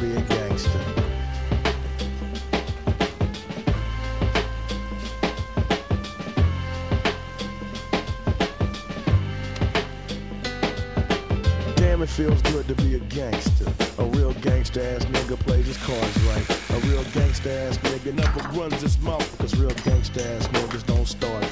be a gangster. Damn, it feels good to be a gangster. A real gangster ass nigga plays his cards right. A real gangster ass nigga never runs his mouth because real gangster ass niggas don't start